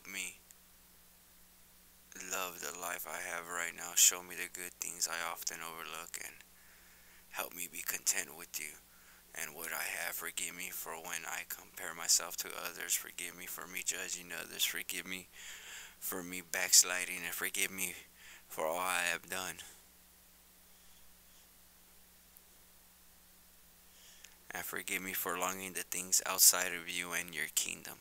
help me love the life I have right now. Show me the good things I often overlook and help me be content with you and what I have. Forgive me for when I compare myself to others. Forgive me for me judging others. Forgive me for me backsliding and forgive me for all I have done. And forgive me for longing the things outside of you and your kingdom.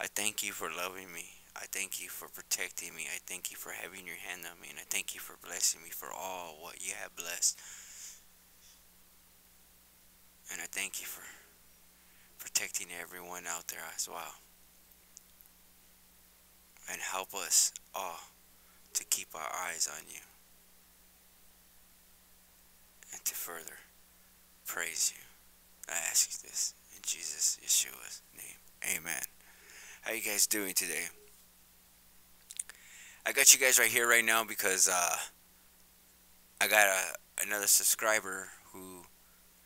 I thank you for loving me. I thank you for protecting me. I thank you for having your hand on me. And I thank you for blessing me for all what you have blessed. And I thank you for protecting everyone out there as well. And help us all to keep our eyes on you. And to further praise you. I ask this in Jesus Yeshua's name. Amen. How you guys doing today? I got you guys right here right now because uh, I got a, another subscriber who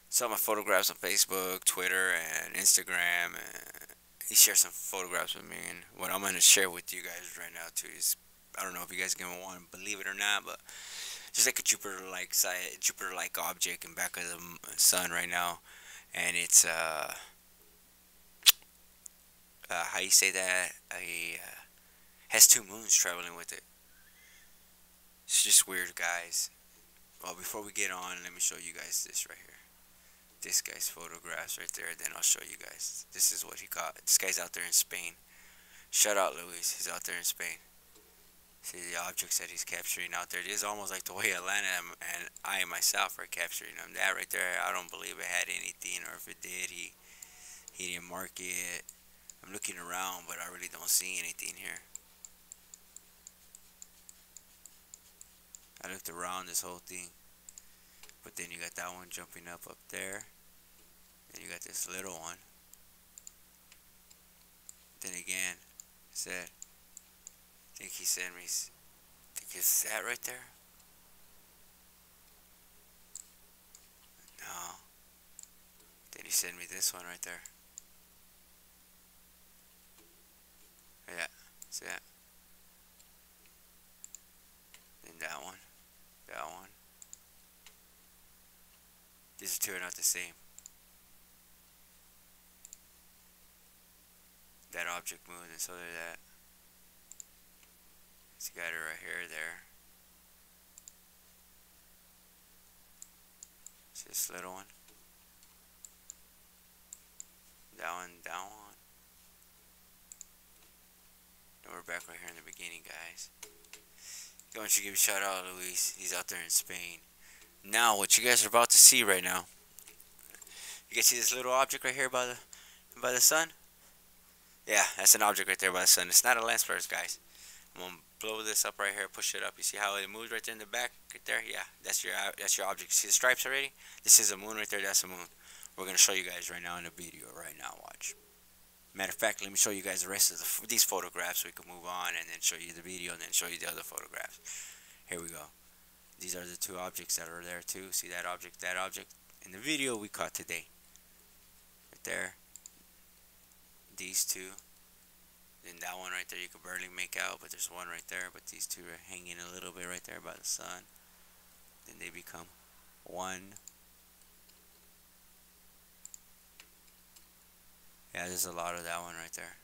saw my photographs on Facebook, Twitter, and Instagram, and he shared some photographs with me. And what I'm going to share with you guys right now too is I don't know if you guys gonna want to believe it or not, but just like a Jupiter-like Jupiter-like object in back of the sun right now, and it's uh, uh how you say that? A uh, has two moons traveling with it. It's just weird, guys. Well, before we get on, let me show you guys this right here. This guy's photographs right there. Then I'll show you guys. This is what he got. This guy's out there in Spain. Shout out, Luis. He's out there in Spain. See the objects that he's capturing out there. It is almost like the way Atlanta and I myself are capturing them. That right there, I don't believe it had anything, or if it did, he he didn't mark it. I'm looking around, but I really don't see anything here. I looked around this whole thing, but then you got that one jumping up up there. Then you got this little one. Then again, said think he sent me. Think it's that right there? No. Then he sent me this one right there. Yeah, see that? Then that one. That one. These two are not the same. That object moved and so did that. It's got it right here, there. See this little one? That one, that one. Back right here in the beginning, guys. I want you to give a shout out to Luis. He's out there in Spain. Now, what you guys are about to see right now. You guys see this little object right here by the by the sun? Yeah, that's an object right there by the sun. It's not a lens flare, guys. I'm gonna blow this up right here, push it up. You see how it moves right there in the back, right there? Yeah, that's your that's your object. See the stripes already? This is a moon right there. That's a moon. We're gonna show you guys right now in the video. Right now, watch. Matter of fact, let me show you guys the rest of the, these photographs so we can move on and then show you the video and then show you the other photographs. Here we go. These are the two objects that are there too. See that object, that object in the video we caught today. Right there. These two then that one right there you can barely make out, but there's one right there. But these two are hanging a little bit right there by the sun. Then they become one. Yeah, there's a lot of that one right there.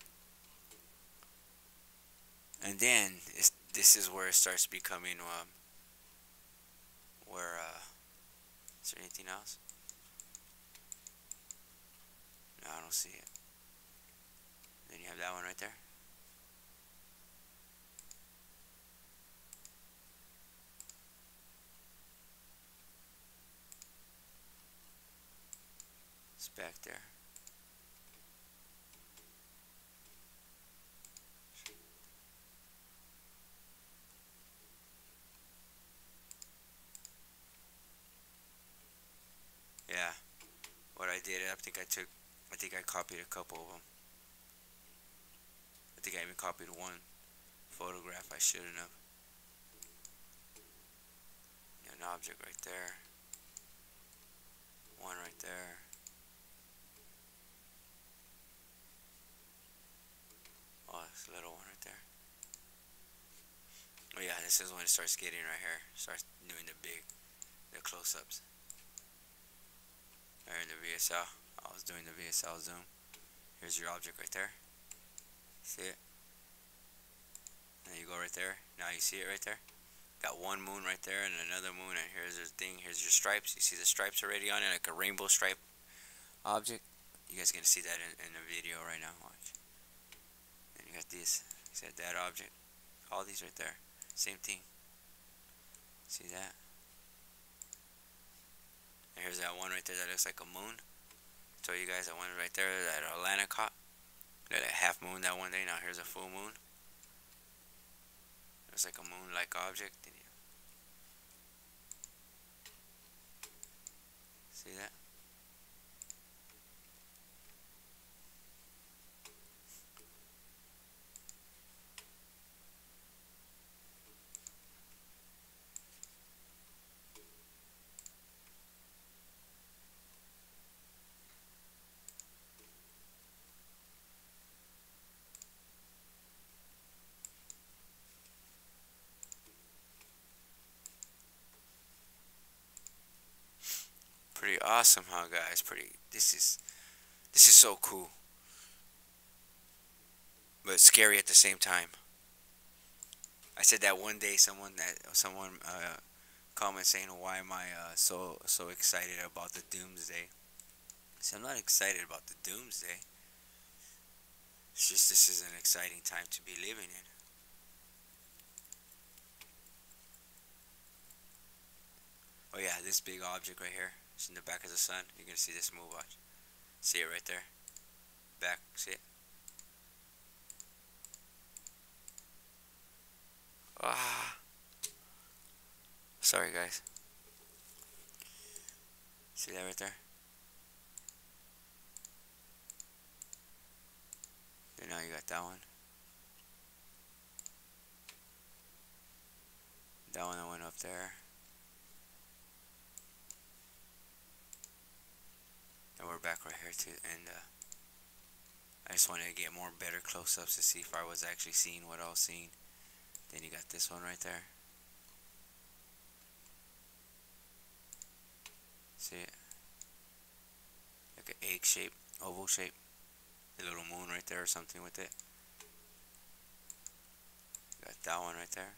And then this is where it starts becoming um, where uh, is there anything else? No, I don't see it. Then you have that one right there. It's back there. Yeah, what I did, it. I think I took, I think I copied a couple of them. I think I even copied one photograph I shouldn't have. An object right there. One right there. Oh, little one Oh yeah, this is when it starts getting right here. Starts doing the big, the close-ups. There in the VSL. I was doing the VSL zoom. Here's your object right there. See it? And you go right there. Now you see it right there. Got one moon right there and another moon. And here's the thing. Here's your stripes. You see the stripes already on it, like a rainbow stripe object. You guys gonna see that in, in the video right now. Watch. And you got this. You see that object. All these right there. Same thing. See that? And here's that one right there that looks like a moon. Show you guys that one right there that Atlanta caught. That half moon that one day. Now here's a full moon. Looks like a moon-like object. See that? Awesome, huh, guys? Pretty. This is this is so cool, but scary at the same time. I said that one day. Someone that someone uh, comment saying, "Why am I uh, so so excited about the doomsday?" Said, "I'm not excited about the doomsday. It's just this is an exciting time to be living in." Oh yeah, this big object right here. It's in the back of the sun. You're going to see this move, watch. See it right there? Back, see it? Ah. Sorry, guys. See that right there? Then now you got that one. That one that went up there. And we're back right here too. And uh, I just wanted to get more better close-ups to see if I was actually seeing what I was seeing. Then you got this one right there. See it? Like an egg shape, oval shape. A little moon right there or something with it. Got that one right there.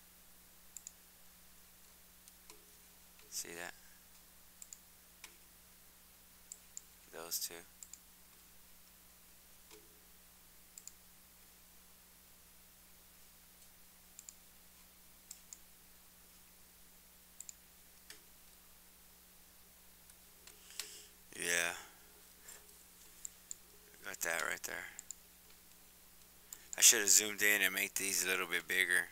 See that? Those two. Yeah. Got that right there. I should have zoomed in and made these a little bit bigger.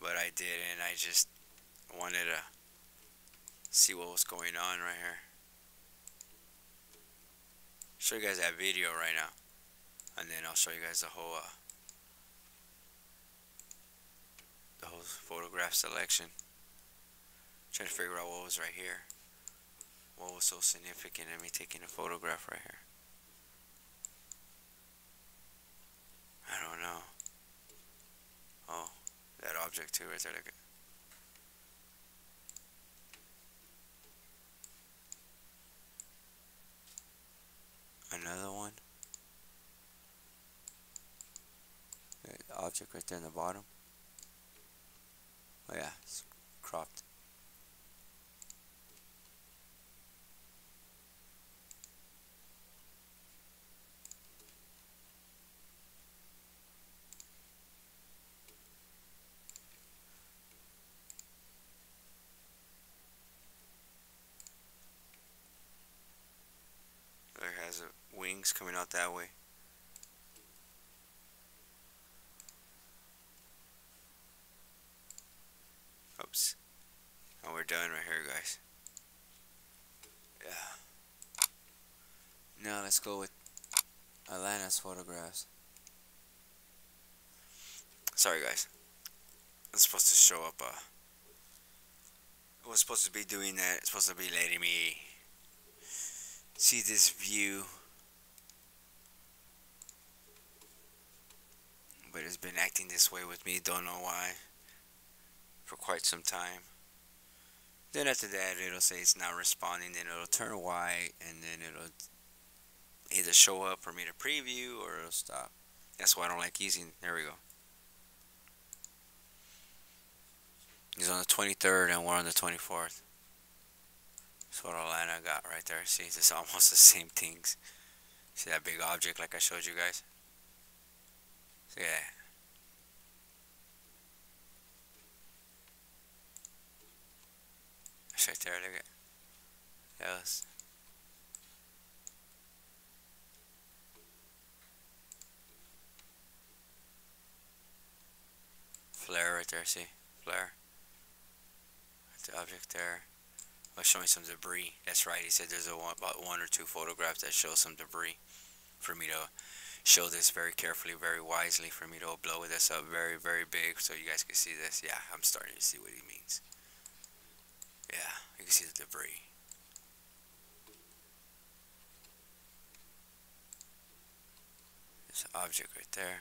But I didn't. I just wanted to see what was going on right here show you guys that video right now and then I'll show you guys the whole uh, the whole photograph selection. Trying to figure out what was right here. What was so significant in me taking a photograph right here? I don't know. Oh that object too right there another one. The object right there in the bottom. Oh yeah, it's cropped. has wings coming out that way. Oops. And we're done right here, guys. Yeah. Now let's go with Atlanta's photographs. Sorry, guys. I'm supposed to show up. Uh, I was supposed to be doing that. It's supposed to be letting me see this view but it's been acting this way with me don't know why for quite some time. Then after that, it'll say it's not responding. Then it'll turn white, and then it'll either show up for me to preview or it'll stop. That's why I don't like using. There we go. He's on the 23rd, and we're on the 24th. That's what Atlanta got right there. See, it's almost the same things. See that big object like I showed you guys? It's right there, look at was flare right there, see? Flare. The object there. Oh, show me some debris. That's right, he said there's a one, about one or two photographs that show some debris for me to show this very carefully, very wisely, for me to blow this up very, very big so you guys can see this. Yeah, I'm starting to see what he means. Yeah, you can see the debris. This object right there.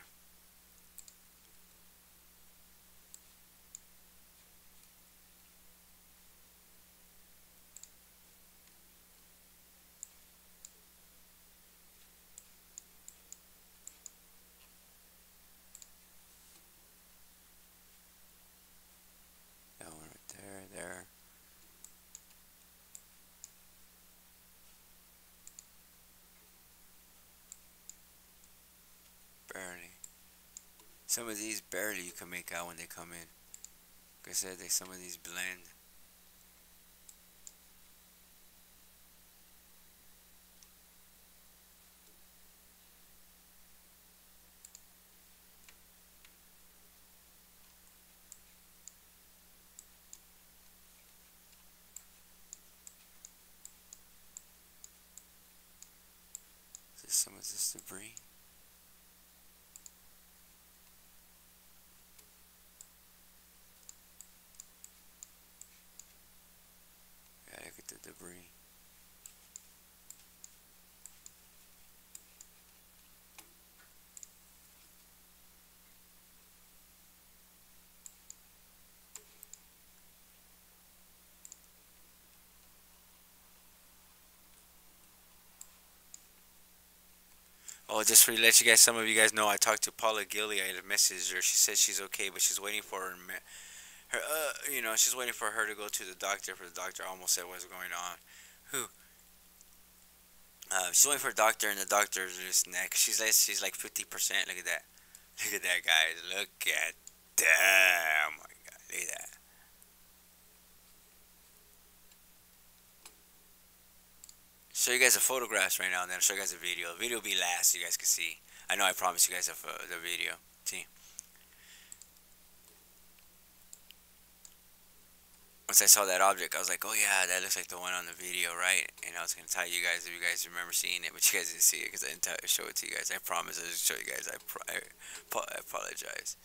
Some of these barely you can make out when they come in. Like I said, they some of these blend. some of this debris. debris. Oh, just to let you guys, some of you guys know, I talked to Paula Gilly. I had a message her. She said she's okay, but she's waiting for her her, uh, you know, she's waiting for her to go to the doctor. For the doctor almost said what's going on. Who? Uh, she's waiting for a doctor, and the doctor's just neck. She's like, she's like fifty percent. Look at that. Look at that, guys. Look at that. Oh my God, look at that. Show you guys the photographs right now, and then I'll show you guys the video. The video will be last, so you guys can see. I know I promised you guys uh, the video. See. once I saw that object, I was like, oh yeah, that looks like the one on the video, right? And I was going to tell you guys if you guys remember seeing it, but you guys didn't see it because I didn't show it to you guys. I promise I'll show you guys. I, I, I apologize.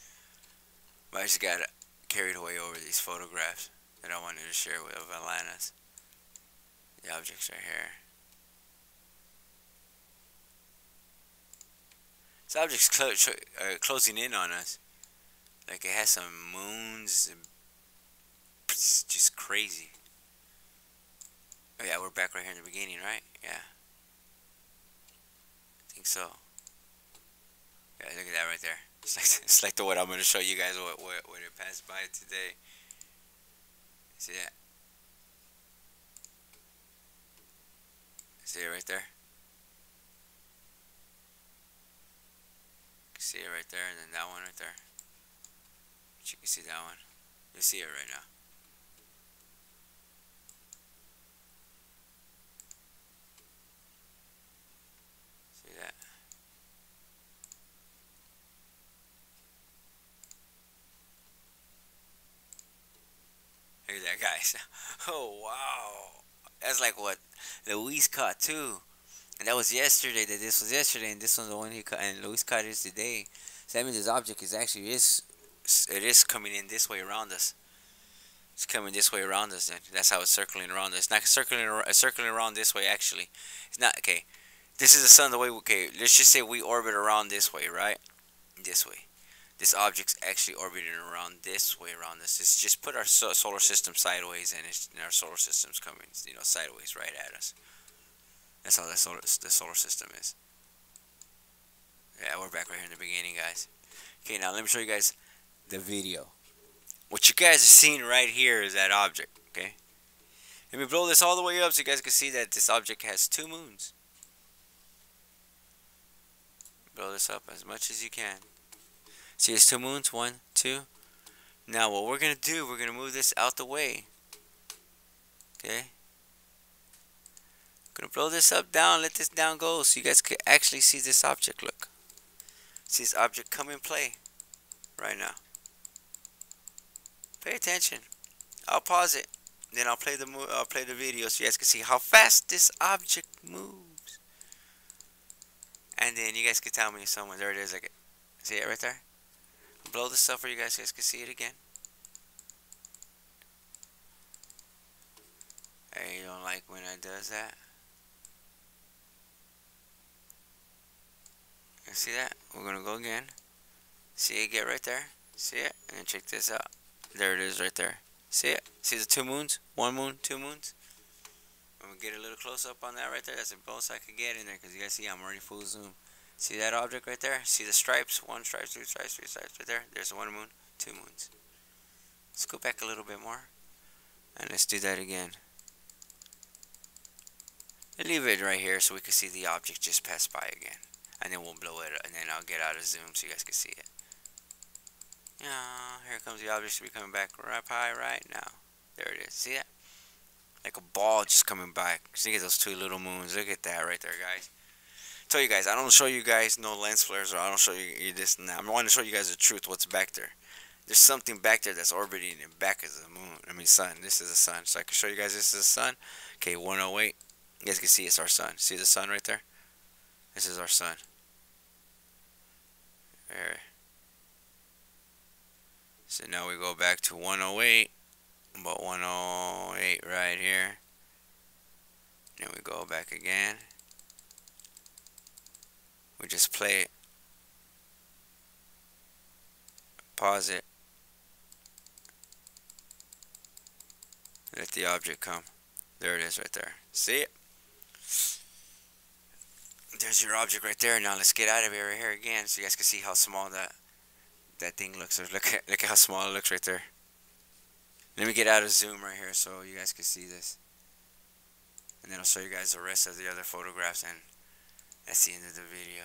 But I just got carried away over these photographs that I wanted to share with of Atlantis. The objects are here. This object's clo uh, closing in on us. Like it has some moons it's just crazy. Oh yeah, we're back right here in the beginning, right? Yeah. I think so. Yeah, look at that right there. It's like it's like the what I'm gonna show you guys what what, what it passed by today. See that? See it right there? See it right there, and then that one right there. You can see that one. You see it right now. See that? Look at that, guys. Oh, wow. That's like what Luis caught, too. And that was yesterday, that this was yesterday, and this one's the one he caught, and Luis caught is today. So that means this object is actually, is it is coming in this way around us. It's coming this way around us, and that's how it's circling around us. It's not circling, circling around this way, actually. It's not, okay. This is the sun, the way, okay, let's just say we orbit around this way, right? This way. this object's actually orbiting around this way around us It's just put our solar system sideways, and, and our solar system's coming, you know, sideways right at us. That's how the solar the solar system is. Yeah, we're back right here in the beginning, guys. Okay, now let me show you guys the video. What you guys are seeing right here is that object, okay? Let me blow this all the way up so you guys can see that this object has two moons. Blow this up as much as you can. See, it's two moons. One, two. Now, what we're going to do, we're going to move this out the way. Okay? To blow this up, down, let this down go so you guys can actually see this object. Look. See this object come in play right now. Pay attention. I'll pause it. Then I'll play the I'll play the video so you guys can see how fast this object moves. And then you guys can tell me someone there it is. Like, see it right there blow this up for you guys so you guys can see it again. Hey, you don't like when it does that? See that? We're gonna go again. See it get right there? See it? And then check this out. There it is right there. See it? See the two moons? One moon, two moons? I'm gonna get a little close up on that right there. That's the most I could get in there because you guys see I'm already full zoom. See that object right there? See the stripes? One stripe, two stripes, three stripes right there. There's one moon, two moons. Let's go back a little bit more. And let's do that again. And leave it right here so we can see the object just pass by again. And then we'll blow it and then I'll get out of zoom so you guys can see it. Yeah, here comes the object to be coming back right high right now. There it is. See that? Like a ball just coming back. See those two little moons. Look at that right there, guys tell you guys, I don't show you guys no lens flares or I don't show you this and that. I want to show you guys the truth, what's back there. There's something back there that's orbiting in back of the moon. I mean, sun. This is the sun. So I can show you guys this is the sun. Okay, 108. You guys can see it's our sun. See the sun right there? This is our sun. There. So now we go back to 108. About 108 right here. Then we go back again we just play it pause it let the object come there it is right there see it there's your object right there now let's get out of here right here again so you guys can see how small that that thing looks look at look at how small it looks right there let me get out of zoom right here so you guys can see this and then I'll show you guys the rest of the other photographs and that's the end of the video.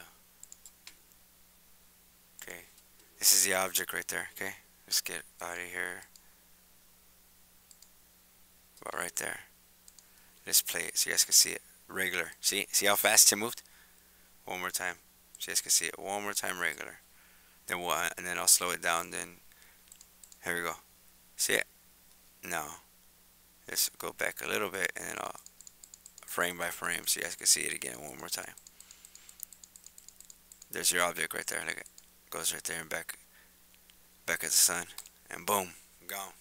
Okay. This is the object right there. Okay. Let's get out of here. About right there. Let's play it so you guys can see it. Regular. See? See how fast it moved? One more time. So you guys can see it. One more time regular. Then what? And then I'll slow it down. Then here we go. See it? No. Let's go back a little bit and then I'll frame by frame so you guys can see it again one more time. There's your object right there. Look, it goes right there and back, back at the sun, and boom, gone.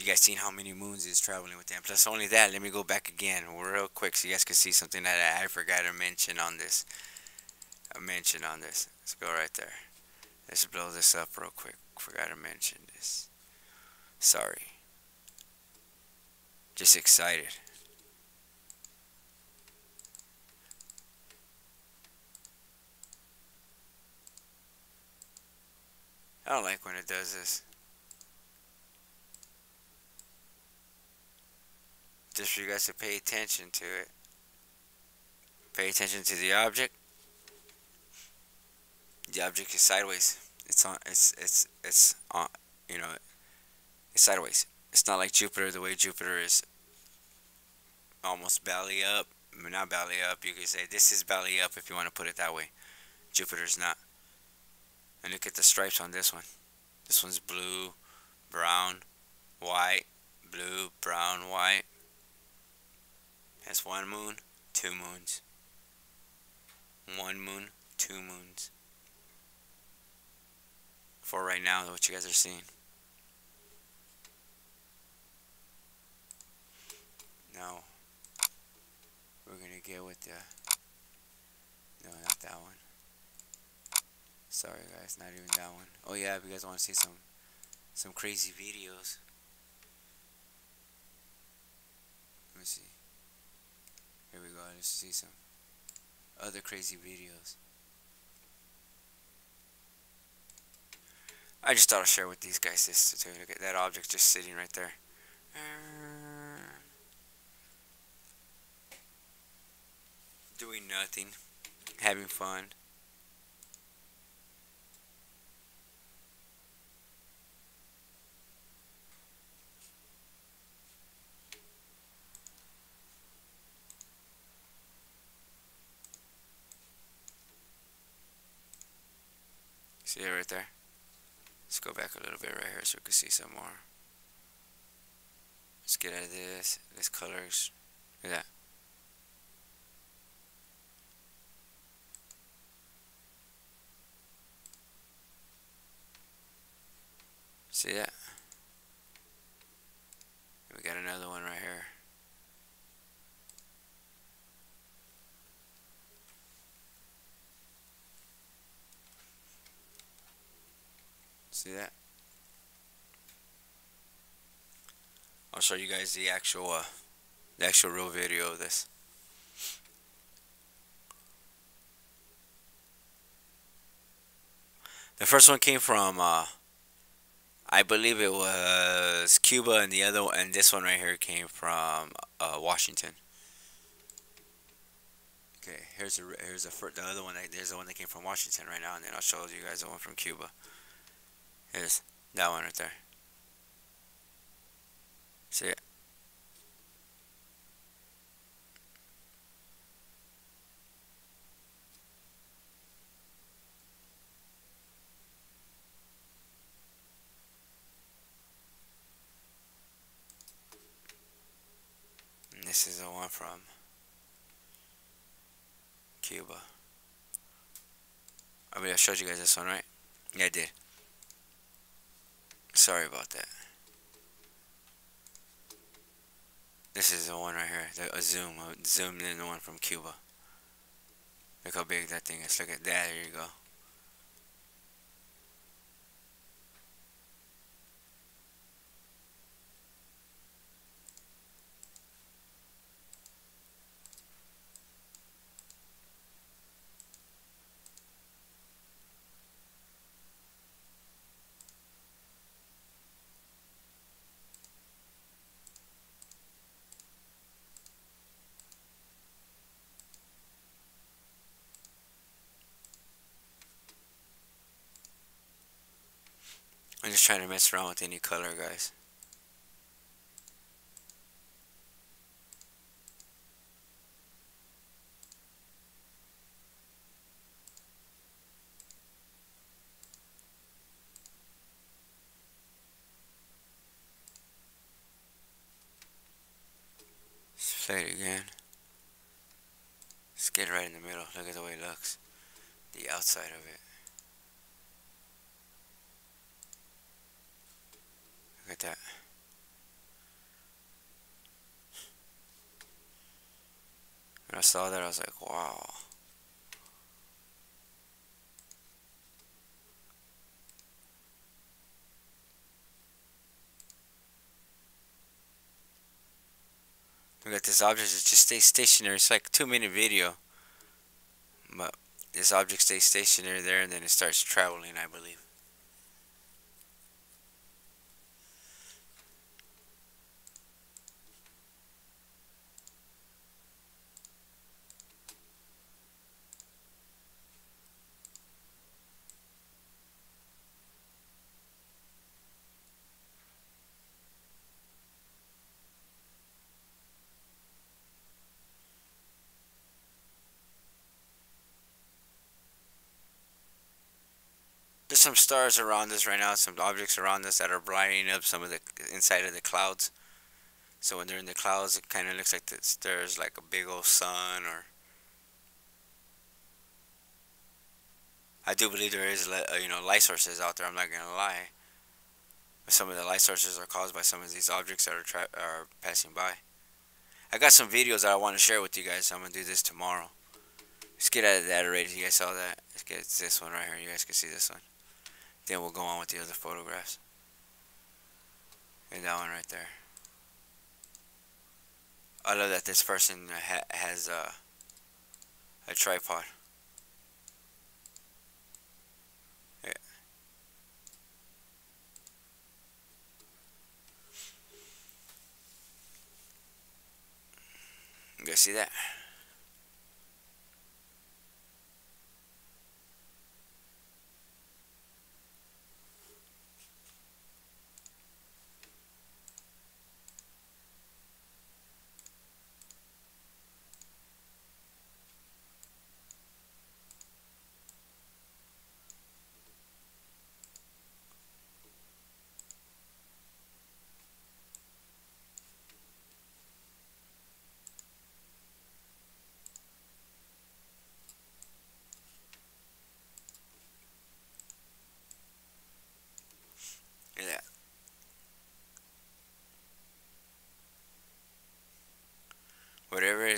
You guys seen how many moons is traveling with them? Plus, only that. Let me go back again, real quick, so you guys can see something that I forgot to mention on this. I mentioned on this. Let's go right there. Let's blow this up real quick. Forgot to mention this. Sorry. Just excited. I don't like when it does this. Just for you guys to pay attention to it. Pay attention to the object. The object is sideways. It's on. It's it's it's on. You know, it's sideways. It's not like Jupiter. The way Jupiter is almost belly up. Not belly up. You could say this is belly up if you want to put it that way. Jupiter's not. And look at the stripes on this one. This one's blue, brown, white, blue, brown, white. That's one moon, two moons. One moon, two moons. For right now, what you guys are seeing. Now, we're going to get with the... No, not that one. Sorry guys, not even that one. Oh yeah, if you guys want to see some some crazy videos. Let me see. Here we go. Let's see some other crazy videos. I just thought I'd share with these guys this to look at that object just sitting right there. Doing nothing, having fun. See it right there? Let's go back a little bit right here so we can see some more. Let's get out of this. This colors. Look at that. See that? We got another one right here. See that? I'll show you guys the actual, uh, the actual real video of this. The first one came from, uh, I believe it was Cuba, and the other, and this one right here came from uh, Washington. Okay, here's the here's the first, the other one. That, there's the one that came from Washington right now, and then I'll show you guys the one from Cuba. Here's that one right there. See it? This is the one from Cuba. I mean, I showed you guys this one, right? Yeah, I did. Sorry about that. This is the one right here. The, a zoom. Zoomed in the one from Cuba. Look how big that thing is. Look at that. There you go. I'm just trying to mess around with any color, guys. Play it again. Let's get right in the middle. Look at the way it looks. The outside of it. Look at that. When I saw that, I was like, wow. Look at this object, it just stays stationary. It's like two minute video. But this object stays stationary there and then it starts traveling, I believe. There's some stars around us right now, some objects around us that are brightening up some of the inside of the clouds. So when they're in the clouds, it kind of looks like there's like a big old sun or... I do believe there is, uh, you know, light sources out there, I'm not going to lie. But some of the light sources are caused by some of these objects that are, are passing by. I got some videos that I want to share with you guys, so I'm going to do this tomorrow. Let's get out of that already. You guys saw that? Let's get this one right here. You guys can see this one. Then we'll go on with the other photographs. And that one right there. I love that this person ha has a, a tripod. Yeah. You guys see that?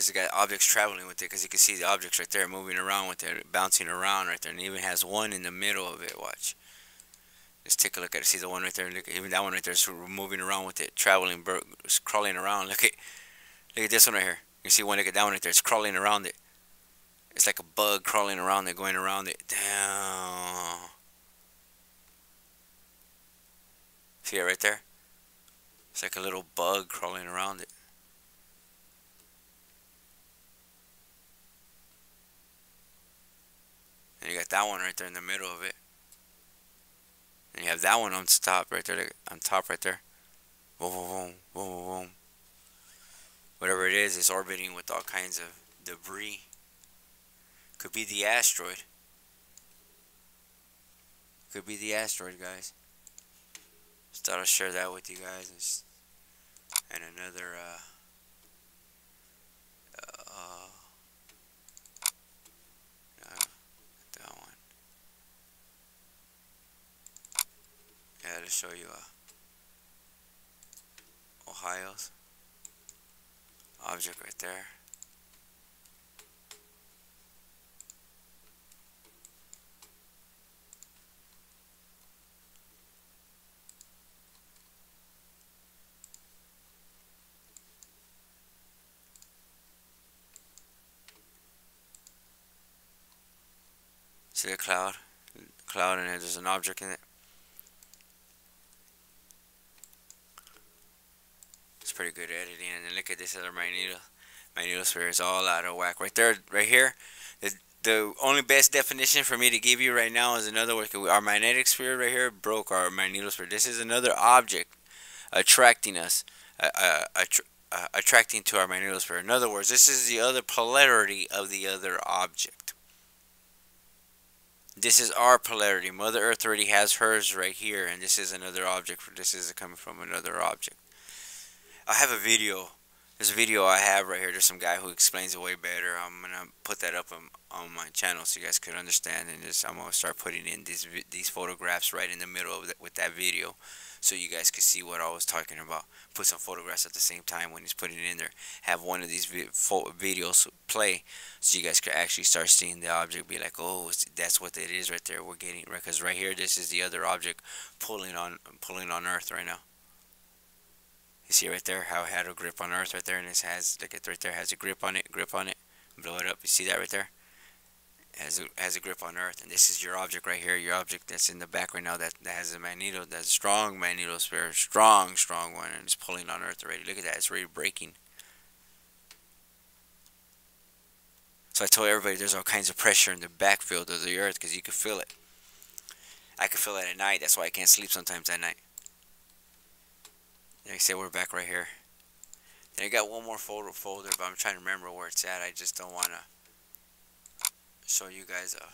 Whatever it is, it got objects traveling with it because you can see the objects right there moving around with it, bouncing around right there, and it even has one in the middle of it. Watch. Just take a look at it. See the one right there. Look, even that one right there is moving around with it, traveling, crawling around. Look at, look at this one right here. You see one. Look at that one right there. It's crawling around it. It's like a bug crawling around it, going around it. Damn. See it right there? It's like a little bug crawling around it. And you got that one right there in the middle of it. And you have that one on top right there, on top right there. Boom, boom, boom, boom, boom. Whatever it is, it's orbiting with all kinds of debris. Could be the asteroid. Could be the asteroid, guys. Just thought I'd share that with you guys. And another, uh, to show you uh, Ohio's object right there. See the cloud? Cloud and there's an object in it. Pretty good editing. And then look at this other magneto. Magnetosphere is all out of whack. Right there, right here. The, the only best definition for me to give you right now is another word. Our magnetic sphere right here broke our magnetosphere. This is another object attracting us, uh, uh, uh, attracting to our magnetosphere. In other words, this is the other polarity of the other object. This is our polarity. Mother Earth already has hers right here, and this is another object. This is coming from another object. I have a video. There's a video I have right here. There's some guy who explains it way better. I'm gonna put that up on, on my channel so you guys could understand. And just I'm gonna start putting in these these photographs right in the middle of the, with that video, so you guys could see what I was talking about. Put some photographs at the same time when he's putting it in there. Have one of these videos play so you guys could actually start seeing the object. Be like, oh, that's what it is right there. We're getting because right here, this is the other object pulling on pulling on Earth right now. You see right there how it had a grip on Earth right there, and it has look it right there has a grip on it, grip on it. Blow it up. You see that right there? Has a, has a grip on Earth, and this is your object right here. Your object that's in the back right now that, that has a magneto, that's a strong magnetosphere, strong, strong one, and it's pulling on Earth already. Look at that, it's already breaking. So I told everybody there's all kinds of pressure in the backfield of the Earth because you can feel it. I can feel it at night. That's why I can't sleep sometimes at night. I say, we're back right here. Then I got one more folder, folder, but I'm trying to remember where it's at. I just don't want to show you guys. A...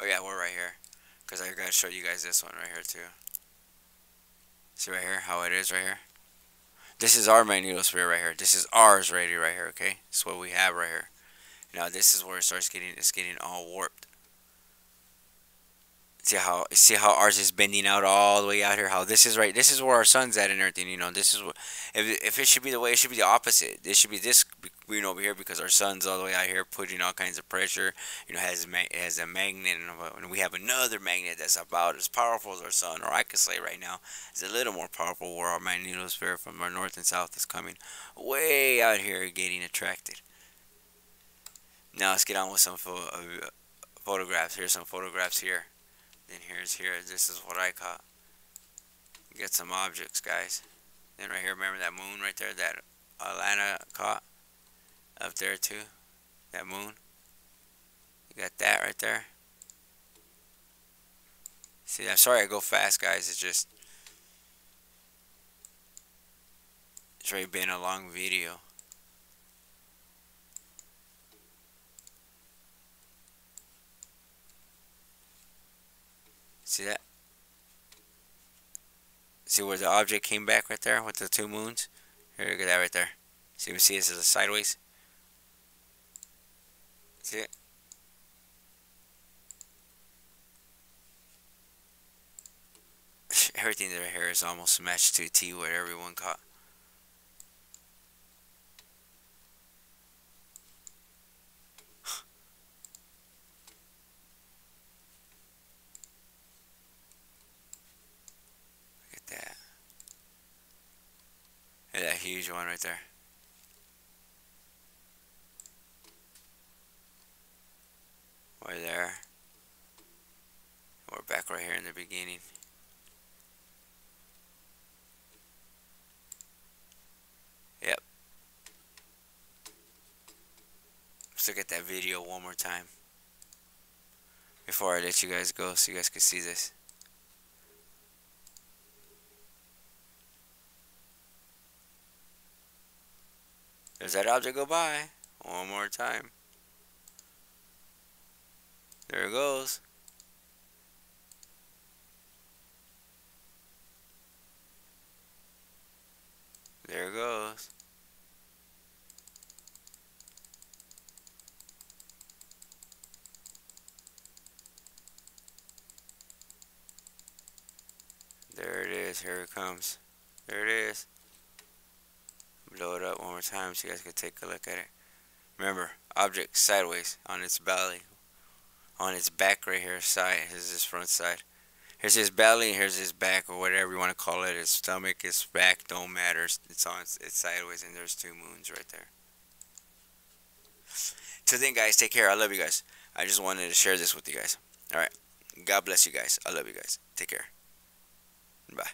Oh yeah, we're right here. Because I got to show you guys this one right here too. See right here, how it is right here? This is our magnetosphere right here. This is ours here, right here, okay? Is what we have right here. Now this is where it starts getting, it's getting all warped. See how see how ours is bending out all the way out here. How this is right. This is where our sun's at and everything. You know, this is what if if it should be the way it should be the opposite. This should be this green over here because our sun's all the way out here putting all kinds of pressure. You know, has it has a magnet, and we have another magnet that's about as powerful as our sun, or I could say right now, is a little more powerful where our magnetosphere from our north and south is coming way out here getting attracted. Now let's get on with some uh, photographs. Here's some photographs here. Then here's here. This is what I caught. Get some objects, guys. Then right here, remember that moon right there that Atlanta caught? Up there too. That moon. You got that right there. See, I'm sorry I go fast, guys. It's just... It's already been a long video. See that? See where the object came back right there with the two moons? Here, look at that right there. See, we see this is a sideways. See it? Everything right here is almost matched to T what everyone caught. That huge one right there. Right there. We're back right here in the beginning. Yep. Let's look at that video one more time. Before I let you guys go so you guys can see this. Does that object go by? One more time. There it goes. There it goes. There it is. Here it comes. There it is blow it up one more time so you guys can take a look at it. Remember, object sideways on its belly. On its back right here, side. Here's his front side. Here's his belly, here's his back, or whatever you want to call it. His stomach, his back, don't matter. It's on, it's sideways, and there's two moons right there. So then, guys, take care. I love you guys. I just wanted to share this with you guys. All right. God bless you guys. I love you guys. Take care. Bye.